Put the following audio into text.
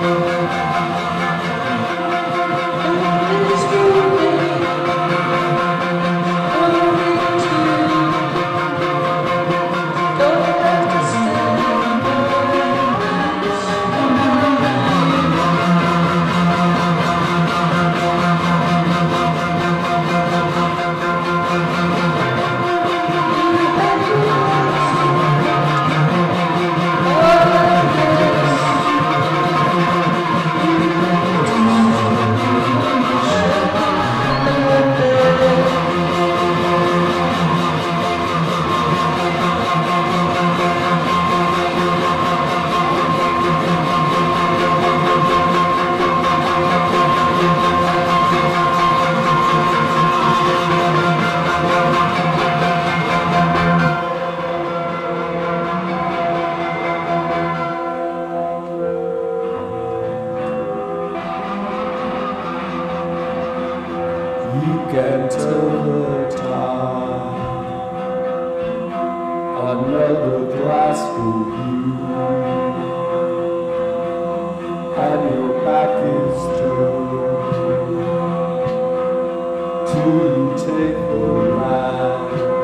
Música You can tell the time. Another glass for you. And your back is turned. To take the ride.